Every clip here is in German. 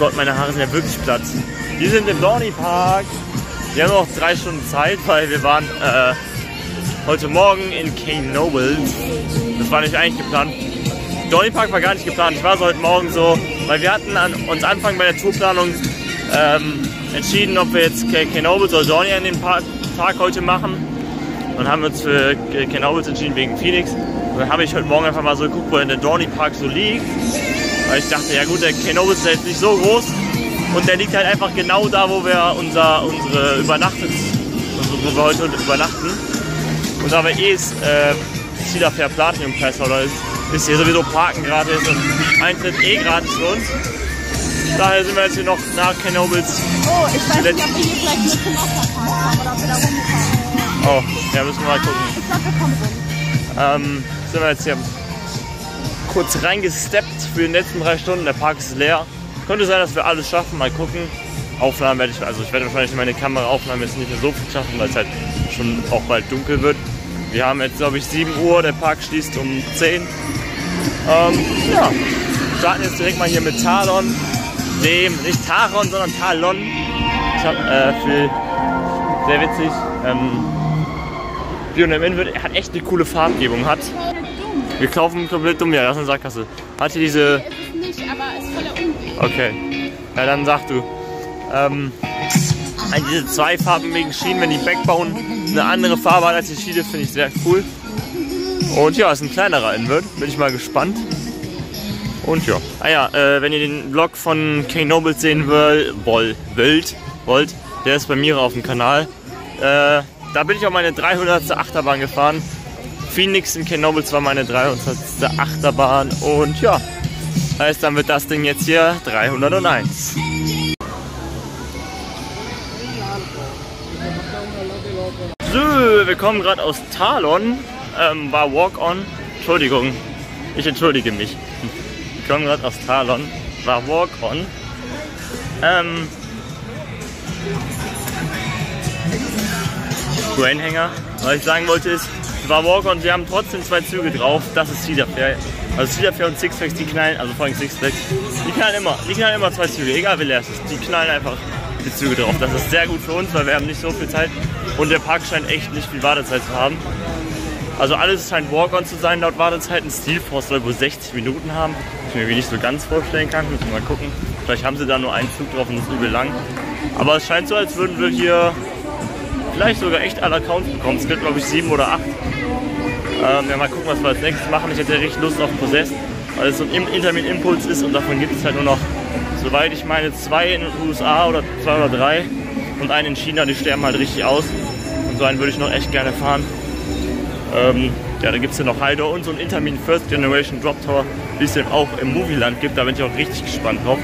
Gott, meine Haare sind ja wirklich platt. Wir sind im Dorney Park. Wir haben noch drei Stunden Zeit, weil wir waren äh, heute Morgen in King Nobles. Das war nicht eigentlich geplant. Dorney Park war gar nicht geplant. Ich war so heute Morgen so, weil wir hatten an, uns Anfang bei der Tourplanung ähm, entschieden, ob wir jetzt King Nobles oder Dorney an den Park, Tag heute machen. Dann haben wir uns für King Nobles entschieden wegen Phoenix. Und dann habe ich heute Morgen einfach mal so geguckt, wo der Dorney Park so liegt. Weil ich dachte, ja gut, der Kenobi ist jetzt nicht so groß und der liegt halt einfach genau da, wo wir unser, unsere Übernachtet, also wo wir heute übernachten. Und da wir eh das äh, Cedar Fair Platinum oder ist, ist hier sowieso Parken gratis und Eintritt eh gratis für uns. Daher sind wir jetzt hier noch nach Kenobles. Oh, ich weiß nicht, ob wir hier vielleicht mit zum Wasserpark kommen oder ob wir da rumfahren. Oh, ja, müssen wir mal gucken. Ich glaube, wir kommen rum. Ähm, sind wir jetzt hier kurz reingesteppt für die letzten drei Stunden. Der Park ist leer. Könnte sein, dass wir alles schaffen. Mal gucken. Aufnahmen werde ich, also ich werde wahrscheinlich meine Kameraaufnahmen jetzt nicht mehr so viel schaffen, weil es halt schon auch bald dunkel wird. Wir haben jetzt, glaube ich, 7 Uhr. Der Park schließt um 10. Ähm, ja, starten jetzt direkt mal hier mit Talon. Dem, nicht Taron, sondern Talon. Ich habe äh, für sehr witzig. Ähm, Bionem In wird, hat echt eine coole Farbgebung. Hat wir kaufen komplett dumm, ja, das ist eine Sackgasse. Hat hier diese. Nee, ist es nicht, aber es ist voller Umweg. Okay. Ja, dann sag du. Ähm, also diese zwei farbigen Schienen, wenn die wegbauen, eine andere Farbe hat als die Schiene, finde ich sehr cool. Und ja, ist ein kleinerer Inward. Bin ich mal gespannt. Und ja. Ah ja, äh, wenn ihr den Vlog von King Nobles sehen will, woll, wollt, wollt, der ist bei mir auf dem Kanal. Äh, da bin ich auch meine 300. Achterbahn gefahren. Phoenix in King Nobles war meine 300. Achterbahn. Und ja, heißt, dann wird das Ding jetzt hier 301. So, wir kommen gerade aus Talon, ähm, war Walk-On. Entschuldigung, ich entschuldige mich. Wir kommen gerade aus Talon, war Walk-On. Ähm, Brainhanger. Was ich sagen wollte ist, war Walk-On, sie haben trotzdem zwei Züge drauf. Das ist Cedar Fair. Also Cedar Fair und Six Flags, die knallen, also vor allem Six Flags, die knallen immer, die knallen immer zwei Züge, egal wie leer es ist. Die knallen einfach die Züge drauf. Das ist sehr gut für uns, weil wir haben nicht so viel Zeit und der Park scheint echt nicht viel Wartezeit zu haben. Also alles scheint Walk-On zu sein laut Wartezeiten. Steel Force soll wohl 60 Minuten haben. Ich mir nicht so ganz vorstellen kann. Müssen wir mal gucken. Vielleicht haben sie da nur einen Zug drauf und das ist übel lang. Aber es scheint so, als würden wir hier vielleicht sogar echt alle Accounts bekommen. Es gibt glaube ich sieben oder acht. Ähm, ja, mal gucken, was wir als nächstes machen. Ich hätte richtig Lust auf Possessed, weil es so ein Intermin Impuls ist und davon gibt es halt nur noch, soweit ich meine, zwei in den USA oder zwei oder drei und einen in China, die sterben halt richtig aus. Und so einen würde ich noch echt gerne fahren. Ähm, ja, da gibt es ja noch Haldor und so ein Intermin First Generation Drop Tower, wie es eben auch im Movieland gibt. Da bin ich auch richtig gespannt drauf.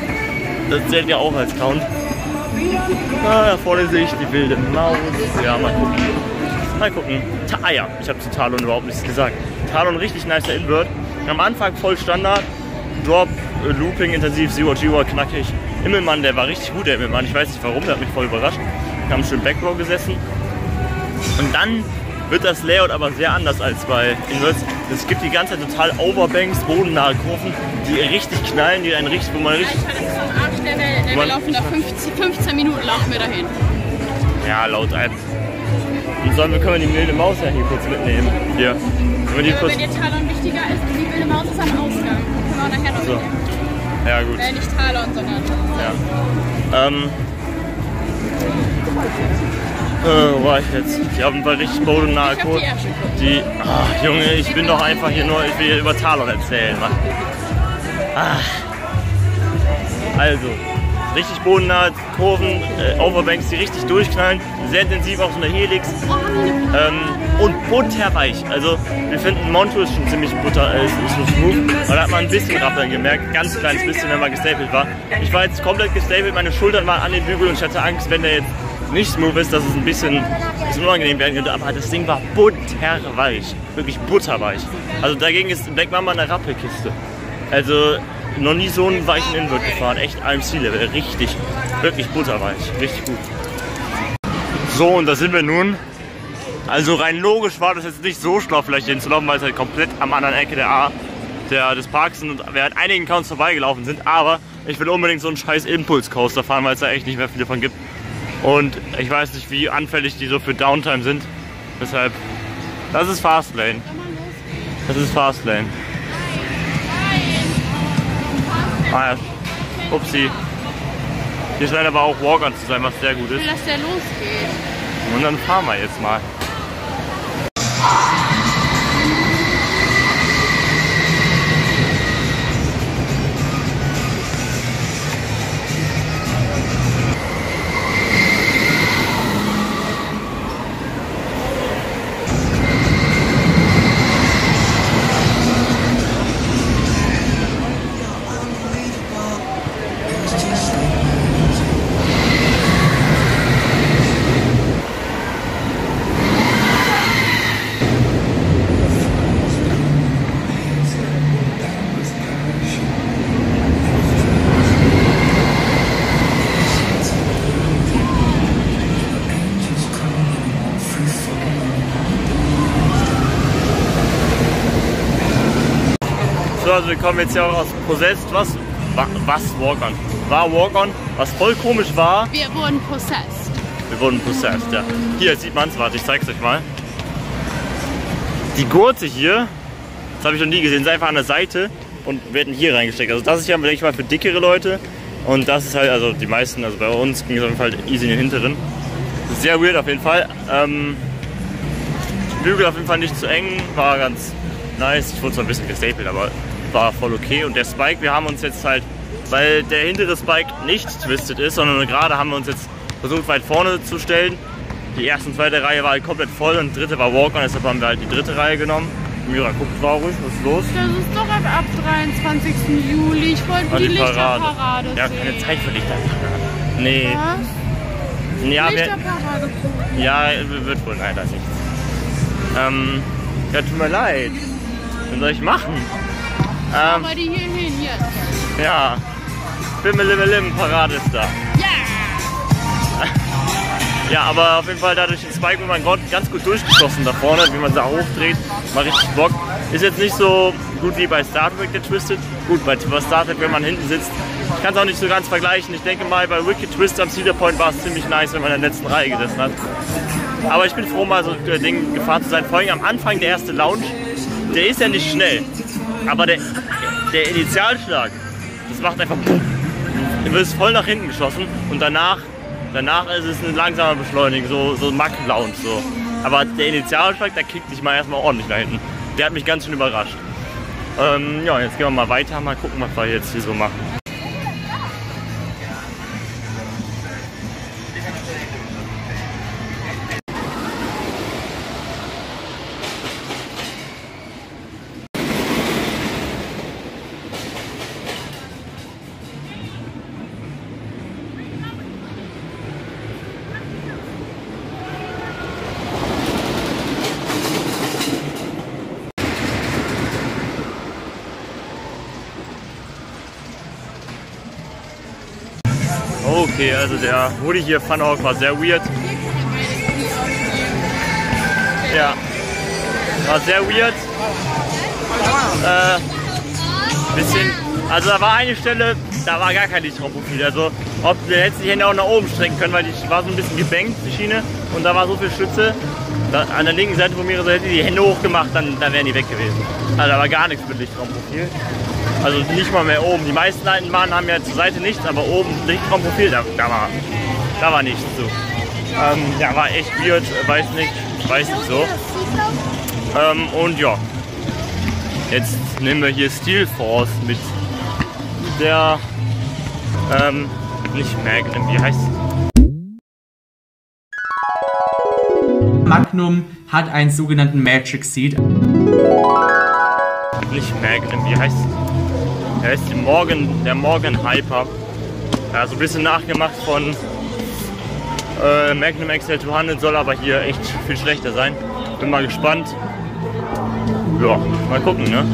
Das zählt ja auch als Count. Ah, da vorne sehe ich die wilde Maus. Ja, mal gucken. Mal gucken. Ta ah ja, ich habe zu Talon überhaupt nichts gesagt. Talon richtig nicer Invert. Am Anfang voll Standard. Drop, äh, Looping, intensiv, Zero G knackig. Himmelmann, der war richtig gut, der Himmelmann. Ich weiß nicht warum, der hat mich voll überrascht. Wir haben schön Backrow gesessen. Und dann wird das Layout aber sehr anders als bei Inverts. Es gibt die ganze Zeit total Overbanks, bodennahe Kurven, die richtig knallen, die einen richtig, wo man richtig... Das ist so ein Arsch der. Wir laufen da 15, 15 Minuten laufen wir dahin. Ja, laut App. Und sollen wir können wir die milde Maus ja hier kurz mitnehmen. Hier. Wir die Aber kurz. wenn dir Talon wichtiger ist, die wilde Maus ist am Ausgang. Können wir auch nachher noch So. mitnehmen. Ja gut. Äh, nicht Talon, sondern... Ja. Ähm. Äh, wo war ich jetzt? Die haben bei richtig bodennahe Ich Kurven. die. Ach, Junge, ich bin doch einfach hier nur. Ich will hier über Talon erzählen, Mann. Ah. Also, richtig bodennahe Kurven, äh, Overbanks, die richtig durchknallen, sehr intensiv auf so einer Helix ähm, und butterweich. Also, wir finden Monto ist schon ziemlich butter, äh, ist, so smooth. Und da hat man ein bisschen Rappeln gemerkt, ganz kleines bisschen, wenn man gestapelt war. Ich war jetzt komplett gestapelt, meine Schultern waren an den Bügeln und ich hatte Angst, wenn der jetzt nicht smooth ist, dass es ein bisschen, ein bisschen unangenehm werden könnte. Aber das Ding war butterweich, wirklich butterweich. Also dagegen ist Black Mamba eine Rappelkiste. Also noch nie so einen weichen Invert gefahren. Echt IMC-Level. Richtig, wirklich butterweich. Richtig gut. So, und da sind wir nun. Also rein logisch war das jetzt nicht so schlau, vielleicht hinzulaufen, weil es halt komplett am anderen Ecke der A der, des Parks sind und wir an einigen Counts vorbeigelaufen sind, aber ich will unbedingt so einen scheiß Impulse-Coaster fahren, weil es da echt nicht mehr viele von gibt. Und ich weiß nicht, wie anfällig die so für Downtime sind. Deshalb, das ist Fastlane. Das ist Fastlane. Ah upsi. Hier scheint aber auch Walk-On zu sein, was sehr gut Ich ist. will, dass der losgeht. Und dann fahren wir jetzt mal. So, also wir kommen jetzt ja auch aus Possessed. Was? Wa- Was Walk-On? War Walk-On? Was voll komisch war, Wir wurden possessed. wir wurden Possessed, ja. Hier sieht man es, warte, ich zeig's euch mal. Die Gurte hier, das habe ich noch nie gesehen, ist einfach an der Seite und werden hier reingesteckt. Also das ist ja, denke ich mal, für dickere Leute. Und das ist halt, also die meisten, also bei uns ging es auf jeden Fall easy in den hinteren. Sehr weird auf jeden Fall. Ähm, Bügel auf jeden Fall nicht zu eng, war ganz nice. Ich wurde zwar ein bisschen gestapelt, aber war voll okay. Und der Spike, wir haben uns jetzt halt, weil der hintere Spike nicht twisted ist, sondern gerade haben wir uns jetzt versucht weit vorne zu stellen. Die erste und zweite Reihe war halt komplett voll und die dritte war Walk-On, deshalb haben wir halt die dritte Reihe genommen. Mira guckt traurig, was ist los? Das ist doch ab, ab 23. Juli. Ich wollte Ah, die, Lichterparade Ja, sehen. keine Zeit für Lichterparade. Nee. Was? Ja, wir, Lichterparade gucken. ja, wird wohl leider nicht. Ähm, ja, tut mir leid. Was soll ich machen? Ähm, Aber die hier hin jetzt. ja. Bimmelimmelim, Parade ist da. Ja! Ja, aber auf jeden Fall dadurch den Spike wird man Gott ganz gut durchgeschossen da vorne, wie man da hochdreht, macht richtig Bock. Ist jetzt nicht so gut wie bei Star Trek der Twisted. Gut, bei bei Star Trek, wenn man hinten sitzt, ich kann es auch nicht so ganz vergleichen. Ich denke mal, bei Wicked Twist am Cedar Point war es ziemlich nice, wenn man in der letzten Reihe gesessen hat. Aber ich bin froh, mal so ein Ding gefahren zu sein. Vor allem am Anfang der erste Lounge, der ist ja nicht schnell. Aber der, der Initialschlag, das macht einfach. Du wirst voll nach hinten geschossen und danach, danach ist es eine langsame Beschleunigung, so, so Mack-Lounge. So. Aber der Initialschlag, der kickt dich mal erstmal ordentlich nach hinten. Der hat mich ganz schön überrascht. Ähm, ja, jetzt gehen wir mal weiter, mal gucken, was wir jetzt hier so machen. Okay, also der Woody hier Funhawk war sehr weird. Ja. War sehr weird. Äh, bisschen. Also da war eine Stelle, da war gar kein Lichtraumprofil. Also ob der hätte die Hände auch nach oben strecken können, weil die war so ein bisschen gebankt, die Schiene. Und da war so viel Schütze. Da, an der linken Seite von mir so hätte die Hände hochgemacht, dann, dann wären die weg gewesen. Also da war gar nichts mit Lichtraumprofil. Also nicht mal mehr oben. Die meisten alten Bahnen haben ja zur Seite nichts, aber oben Lichtraumprofil, da, da, war, da war nichts so. Ähm, ja, war echt weird, weiß nicht, weiß nicht so. Ähm, und ja, jetzt nehmen wir hier Steel Force mit der, ähm, nicht Magnum, wie heißt Magnum hat einen sogenannten Magic Seed. Nicht Magnum, wie heißt Er ist die Morgan, der Morgan Hyper. Ja, so ein bisschen nachgemacht von äh, Magnum XL 200, soll aber hier echt viel schlechter sein. Bin mal gespannt. Ja, mal gucken, ne?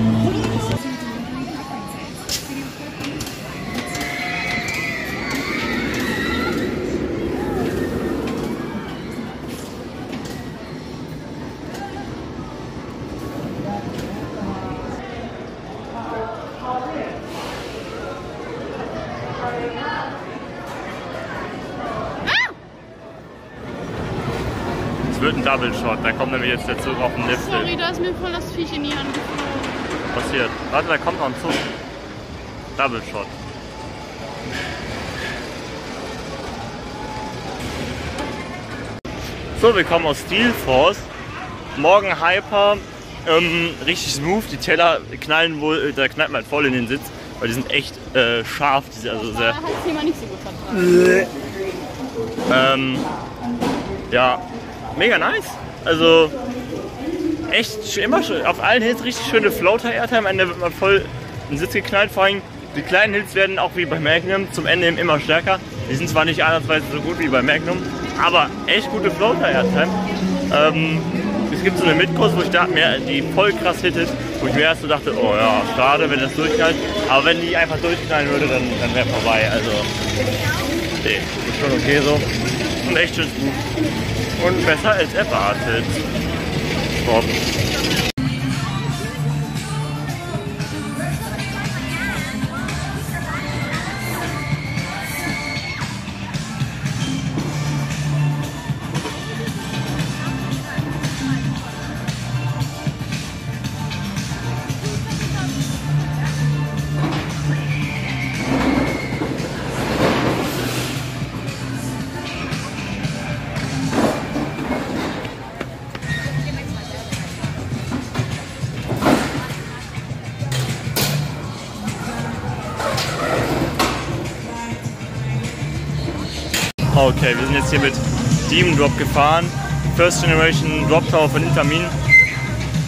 Double Shot. Da kommt nämlich jetzt der Zug auf den Lift. Sorry, da ist mir voll das Viech in die Hand geflogen. Passiert. Warte, da kommt noch ein Zug. Double Shot. So, wir kommen aus Steel Force. Morgen Hyper. Ähm, richtig smooth. Die Teller knallen wohl, äh, da knallt man halt voll in den Sitz. Weil die sind echt äh, scharf. Die sind also sehr, hat Thema nicht so gut vertragen. ähm, ja, mega nice. Also echt immer schön, auf allen Hits richtig schöne Floater-Airtime. Am Ende wird man voll in den Sitz geknallt. Vor allem die kleinen Hits werden auch wie bei Magnum zum Ende immer stärker. Die sind zwar nicht ansatzweise so gut wie bei Magnum, aber echt gute Floater-Airtime. Ähm, es gibt so eine Mitkurs, wo ich da mir die voll krass hittet, wo ich mir erst so dachte, oh ja, schade, wenn das durchknallt. Aber wenn die einfach durchknallen würde, dann, dann wäre vorbei. Also Nee, ist schon okay so. Und echt schön smooth. Und besser als erwartet. Top. Okay, wir sind jetzt hier mit Demon Drop gefahren. First Generation Drop Tower von Intermin.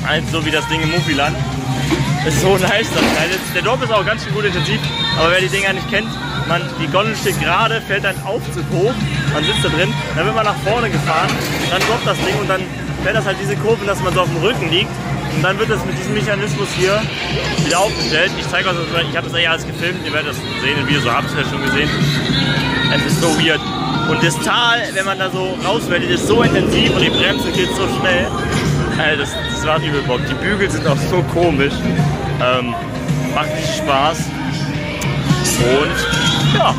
Also so wie das Ding im Movieland. Ist so nice das Teil. Der Drop ist auch ganz schön gut intensiv, aber wer die Dinger nicht kennt, man, die Gondel steht gerade, fällt ein Aufzug hoch, man sitzt da drin, dann wird man nach vorne gefahren, dann droppt das Ding und dann fällt das halt diese Kurve, dass man so auf dem Rücken liegt und dann wird das mit diesem Mechanismus hier wieder aufgestellt. Ich zeige euch das, ich habe das ja alles gefilmt, ihr werdet das sehen im Video, so habt ihr es ja schon gesehen. Es ist so weird. Und das Tal, wenn man da so rauswählt, ist so intensiv und die Bremse geht so schnell. Äh, das, das war übel Bock. Die Bügel sind auch so komisch. Ähm, macht richtig Spaß. Und ja,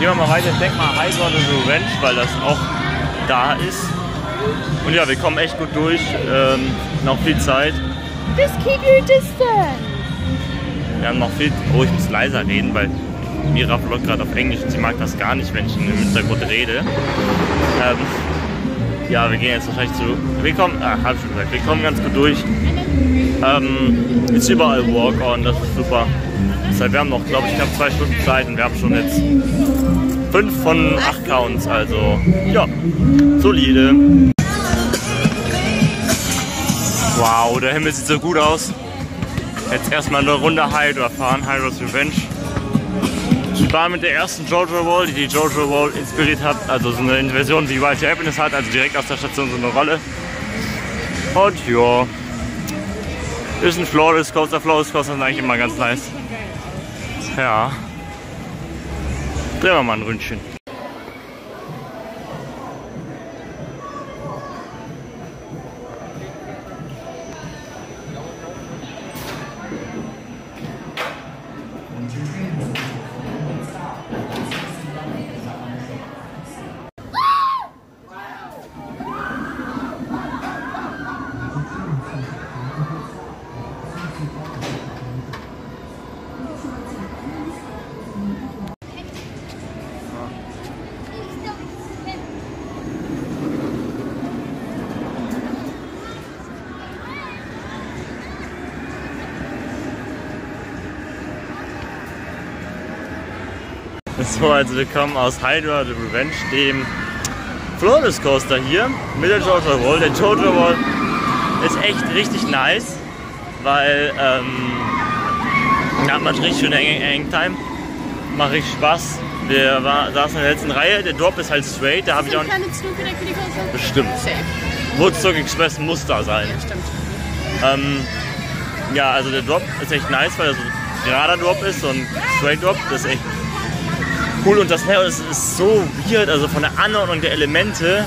gehen wir mal weiter. Ich denke mal High on the Revenge, weil das auch da ist. Und ja, wir kommen echt gut durch. Ähm, noch viel Zeit. Just keep your distance. Wir haben noch viel. Oh, ich muss leiser reden, weil Mira vloggt gerade auf Englisch und sie mag das gar nicht, wenn ich im Hintergrund rede. Ähm, ja, wir gehen jetzt wahrscheinlich zu. Wir kommen, ah, hab schon gesagt, wir kommen ganz gut durch. Ähm, ist überall Walk-on, das ist super. Deshalb, wir haben noch, glaube ich, knapp zwei Stunden Zeit und wir haben schon jetzt fünf von acht Counts, also ja, solide. Wow, der Himmel sieht so gut aus. Jetzt erstmal eine Runde Hydra fahren, Hydra's Revenge. Ich war mit der ersten Jojo Wall, die die Jojo Wall inspiriert hat, also so eine Version wie Wild Happiness hat, also direkt aus der Station so eine Rolle. Und ja, ist ein Flawless Coaster, Flawless Coaster sind eigentlich immer ganz nice. Ja. Drehen wir mal ein Ründchen. So, also wir kommen aus Hydra the Revenge, dem Flawless Coaster hier mit der Jojo Wall. Der Jojo Wall ist echt richtig nice, weil ähm, da hat man richtig schöne Hangtime. Macht richtig Spaß. Wir war, saßen in der letzten Reihe, der Drop ist halt straight, da habe ich auch nicht. Bestimmt. Safe. Woodstock Express muss da sein. Stimmt. Ähm, ja, also der Drop ist echt nice, weil er so ein gerader Drop ist, so ein Straight Drop, das ist echt cool. Und das Layout ist, ist so weird, also von der Anordnung der Elemente.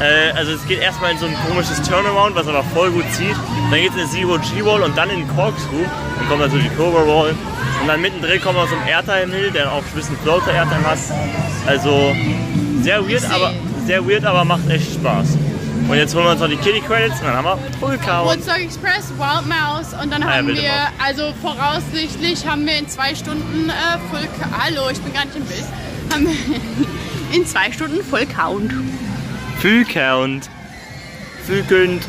Äh, also es geht erstmal in so ein komisches Turnaround, was aber voll gut zieht. Dann geht es in eine Zero G-Wall und dann in den Corkscrew. Dann kommt also die Cobra Wall. Und dann mittendrin kommt noch so ein Airtime Hill, der auch ein bisschen Floater Airtime hat. Also sehr weird, aber sehr weird, aber macht echt Spaß. Und jetzt holen wir uns noch die Kitty Credits und dann haben wir Full Count. Woodstock Express, Wild Mouse und dann Ah ja, haben wilde wir, also voraussichtlich haben wir in zwei Stunden äh, Full Count. Hallo, ich bin gar nicht im Bild. Haben wir in zwei Stunden Full Count. Full Count. Fühlend.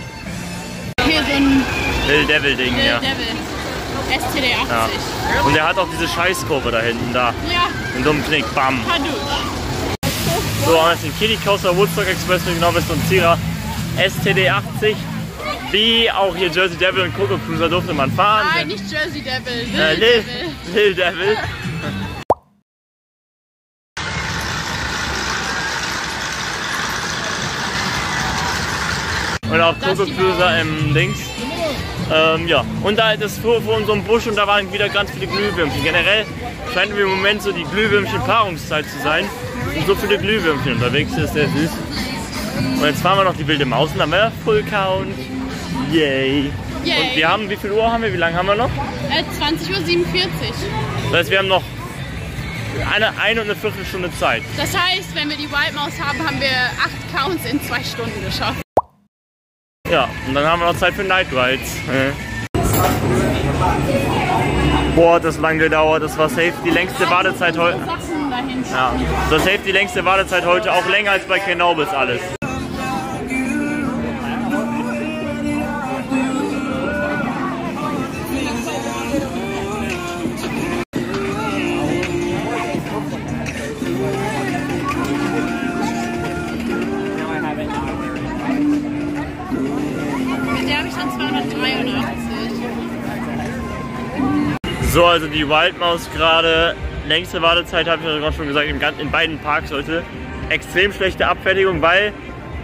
Hier so ein Little Devil Ding, Little ja. Devil. STD 80. ja. Und der hat auch diese Scheißkurve da hinten, da. Ja, Den dummen Knick, bam. Hadouche. So, haben wir jetzt den Kitty Coaster Woodstock Express mitgenommen, so ein Zierer STD 80. Wie auch hier Jersey Devil und Coco Cruiser durfte man fahren. Nein, nicht Jersey Devil. Äh, Little Lil, Devil. Lil Devil. Und auch Coco Cruiser im Dings. Ähm, ja, und da das fuhr vor unserem Busch und da waren wieder ganz viele Glühwürmchen. Generell scheint mir im Moment so die Glühwürmchen-Paarungszeit zu sein. Es sind so viele Glühwürmchen unterwegs, ist sehr süß. Und jetzt fahren wir noch die wilde Maus und dann haben wir Full Count. Yay. Yay. Und wir haben, wie viel Uhr haben wir? Wie lange haben wir noch? Äh, 20.47 Uhr. Das heißt, wir haben noch eine, eine und eine Viertelstunde Zeit. Das heißt, wenn wir die Wild Mouse haben, haben wir acht Counts in zwei Stunden geschafft. Ja, und dann haben wir noch Zeit für Night Rides. Äh. Boah, hat das lang gedauert. Das war safe die längste Wartezeit heute. Ja, das war safe die längste Wartezeit heute. Auch länger als bei Kenobis alles. So, also die Wildmaus gerade. Längste Wartezeit habe ich ja sogar schon gesagt, in, beiden Parks heute. Extrem schlechte Abfertigung, weil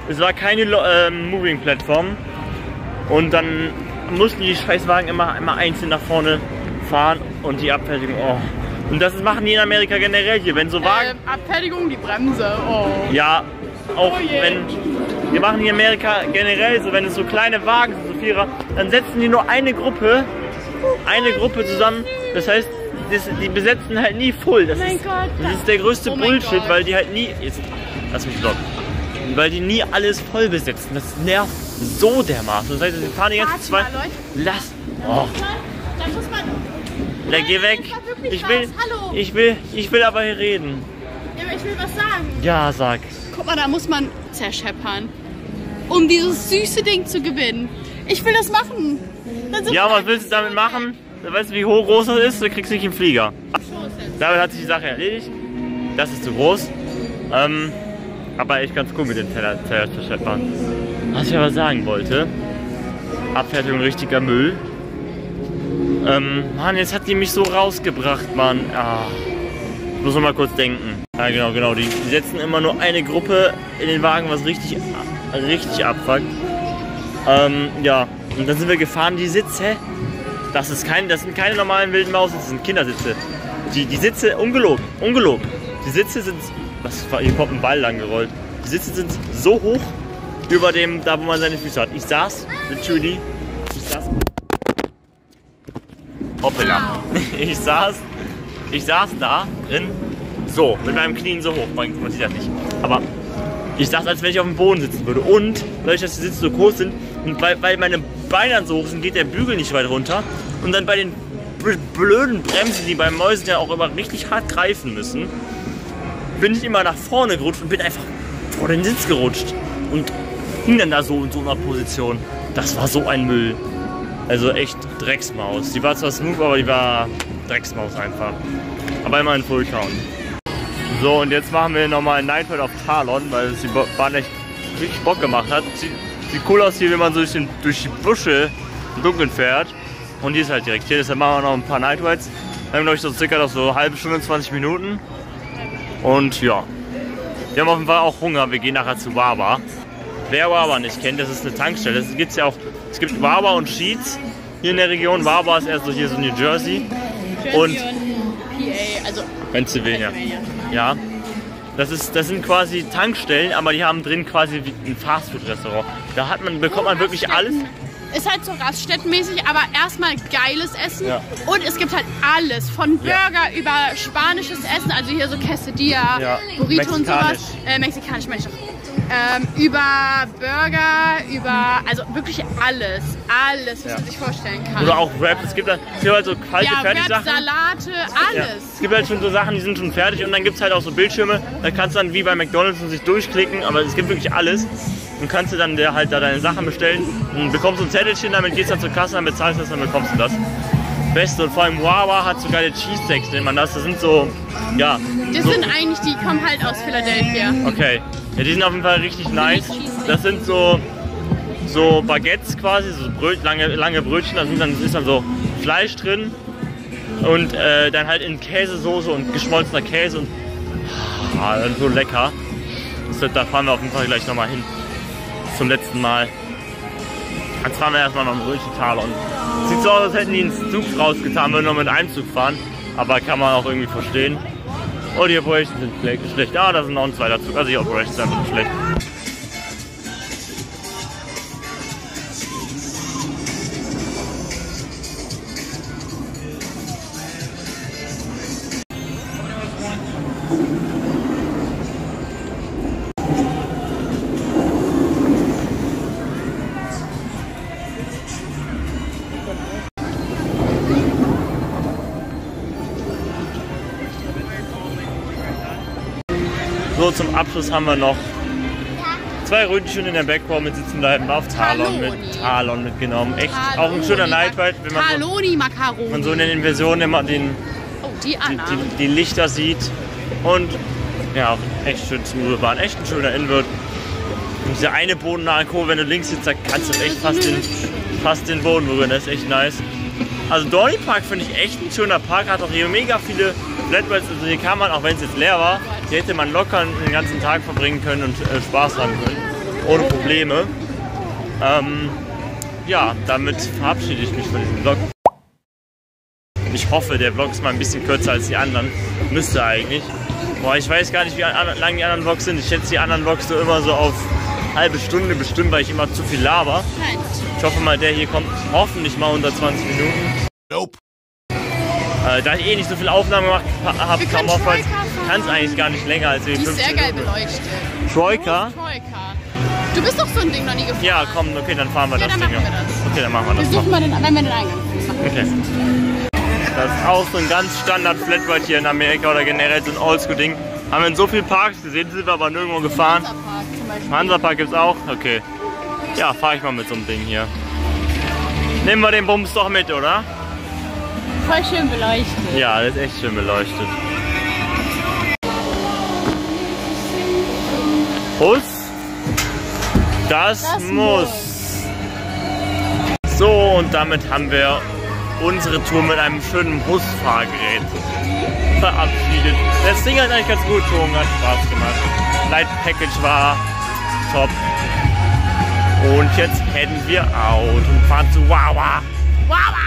es war keine ähm, Moving-Plattform. Und dann mussten die Scheißwagen immer, immer einzeln nach vorne fahren und die Abfertigung, oh. Und das machen die in Amerika generell hier, wenn so Wagen... Ähm, Abfertigung, die Bremse. Oh. Ja, auch Oh wenn. Wir machen hier in Amerika generell so, wenn es so kleine Wagen sind, so Vierer, dann setzen die nur eine Gruppe, eine Gruppe zusammen. Das heißt, das, die besetzen halt nie voll. Das, Mein ist, Gott, das ist der größte Oh Bullshit, Gott. weil die halt nie. Jetzt, lass mich blocken. Weil die nie alles voll besetzen. Das nervt so dermaßen. Das heißt, wir fahren die ganze zwei. Lass. Oh, Da muss man. dann geh weg. Ich will, ich will, ich will aber hier reden. Ja, aber ich will was sagen. Ja, sag. Guck mal, da muss man zerscheppern. Um dieses süße Ding zu gewinnen. Ich will das machen. Ja, was willst du damit machen? Weißt du, wie hoch groß das ist? Du kriegst nicht einen Flieger. Damit hat sich die Sache erledigt. Das ist zu groß. Ähm, aber echt ganz cool mit den Teller, Teller zu scheppern. Was ich aber sagen wollte, Abfertigung richtiger Müll. Ähm, Mann, jetzt hat die mich so rausgebracht, Mann. Ah, ich muss noch mal kurz denken. Ja, genau, genau. Die, die setzen immer nur eine Gruppe in den Wagen, was richtig, richtig abfuckt. Ähm, ja, und dann sind wir gefahren, die Sitze. Das, ist kein, das sind keine normalen wilden Maus, das sind Kindersitze. Die, die Sitze, ungelogen, ungelogen. Die Sitze sind, was hier kommt ein Ball lang gerollt. Die Sitze sind so hoch über dem, da wo man seine Füße hat. Ich saß, literally, ich saß, hoppala. Ich saß, ich saß da drin, so, mit meinem Knien so hoch, man, man sieht das nicht. Aber ich saß, als wenn ich auf dem Boden sitzen würde. Und, dadurch, dass die Sitze so groß sind und weil, weil meine Hoch sind, geht der Bügel nicht weit runter. Und dann bei den bl- blöden Bremsen, die beim Mäusen ja auch immer richtig hart greifen müssen, bin ich immer nach vorne gerutscht und bin einfach vor den Sitz gerutscht. Und hing dann da so in so einer Position. Das war so ein Müll. Also echt Drecksmaus. Die war zwar smooth, aber die war Drecksmaus einfach. Aber immer in Full. So, und jetzt machen wir nochmal ein Night Ride auf Talon, weil es die Bahn echt richtig Bock gemacht hat. Sieht, sieht cool aus hier, wenn man so durch, den, durch die Büsche im Dunkeln fährt. Und die ist halt direkt hier, deshalb machen wir noch ein paar Night Rides. Wir haben, glaube ich, so circa noch so eine halbe Stunde, 20 Minuten. Und ja, wir haben auf jeden Fall auch Hunger. Wir gehen nachher zu Wawa. Wer Wawa nicht kennt, das ist eine Tankstelle. Es gibt ja auch, es gibt Wawa und Sheets hier in der Region. Wawa ist erst so hier so New Jersey, Jersey Und- und PA, also Pennsylvania. Pennsylvania. Ja. Das, ist, das sind quasi Tankstellen, aber die haben drin quasi wie ein Fastfood-Restaurant. Da hat man, bekommt man wirklich alles. Ist halt so raststättenmäßig, aber erstmal geiles Essen. Ja. Und es gibt halt alles. Von Ja. Burger über spanisches Essen, also hier so Quesadilla, Ja. Burrito und sowas. Äh, mexikanisch meine ich doch. ähm, über Burger, über, also wirklich alles, alles, was Ja. man sich vorstellen kann. Oder auch Wraps. Es gibt, es gibt halt so kalte ja, Wraps, Fertigsachen. Salate, Ja. alles. Es gibt halt schon so Sachen, die sind schon fertig und dann gibt es halt auch so Bildschirme, da kannst du dann wie bei McDonalds und sich durchklicken, aber es gibt wirklich alles. Und kannst du dann der halt da deine Sachen bestellen und bekommst so ein Zettelchen, damit gehst du dann zur Kasse, dann bezahlst du das, dann bekommst du das. Beste und vor allem Wawa hat so geile Cheese Steaks, nennt man das. Das sind so, ja, Das so, sind eigentlich, die kommen halt aus Philadelphia. okay. Ja, die sind auf jeden Fall richtig nice. Das sind so, so Baguettes quasi, so Bröt, lange, lange Brötchen, da sind dann, ist dann so Fleisch drin und äh, dann halt in Käsesoße und geschmolzener Käse und ah, so lecker. Das, da fahren wir auf jeden Fall gleich nochmal hin. Zum letzten Mal. Jetzt fahren wir erstmal noch einen Brötchentaler und sieht so aus, als hätten die ins Zug rausgetan, würden noch mit Einzug fahren. Aber kann man auch irgendwie verstehen. Oh, die Operations sind schlecht. Ah, da sind noch ein zweiter Zug. Also die Operations sind schlecht. So, zum Abschluss haben wir noch zwei Röntchen in der Backrow mit sitzen bleiben, auf Talon mit Talon mitgenommen. Echt auch ein schöner Night Ride, wenn man so, Taloni Macaroni. man so in den Inversionen immer den, oh, die die, Anna. die, die Lichter sieht. Und ja, auch echt schön smooth waren. Echt ein schöner Inward. Und diese eine bodennahe Kurve, wenn du links sitzt, da kannst du echt fast den, fast den Boden berühren. Das ist echt nice. Also Dorney Park finde ich echt ein schöner Park. Hat auch hier mega viele Flatbeds. Also hier kann man, auch wenn es jetzt leer war, hier hätte man locker den ganzen Tag verbringen können und äh, Spaß haben können. Ohne Probleme. Ähm, ja, damit verabschiede ich mich von diesem Vlog. Ich hoffe, der Vlog ist mal ein bisschen kürzer als die anderen. Müsste eigentlich. Boah, ich weiß gar nicht, wie an- lang die anderen Vlogs sind. Ich schätze die anderen Vlogs so immer so auf halbe Stunde bestimmt, weil ich immer zu viel laber. Ich hoffe mal, der hier kommt hoffentlich mal unter 20 Minuten. Nope. Äh, da ich eh nicht so viel Aufnahmen gemacht habe, Wir kann es eigentlich gar nicht länger als die Die ist 15 sehr geil beleuchtet. Troika? Troika. Du bist doch so ein Ding noch nie gefahren. Ja, komm, okay, dann fahren wir Ja, das dann Ding. machen wir das. Okay, dann machen wir Wir das. suchen mal den, wenn wir den Eingang. Okay. Das ist auch so ein ganz Standard Flatride hier in Amerika oder generell so ein Oldschool-Ding. Haben wir in so vielen Parks gesehen, sind wir aber nirgendwo gefahren. Hansapark zum Beispiel. Hansapark gibt's auch? Okay. Ja, fahre ich mal mit so einem Ding hier. Nehmen wir den Bums doch mit, oder? Voll schön beleuchtet. Ja, das ist echt schön beleuchtet. Bus? Das, Das muss. So, und damit haben wir unsere Tour mit einem schönen Busfahrgerät verabschiedet. Das Ding hat eigentlich ganz gut gezogen, hat Spaß gemacht. Light Package war top. Und jetzt headen wir out und fahren zu Wawa. Wawa!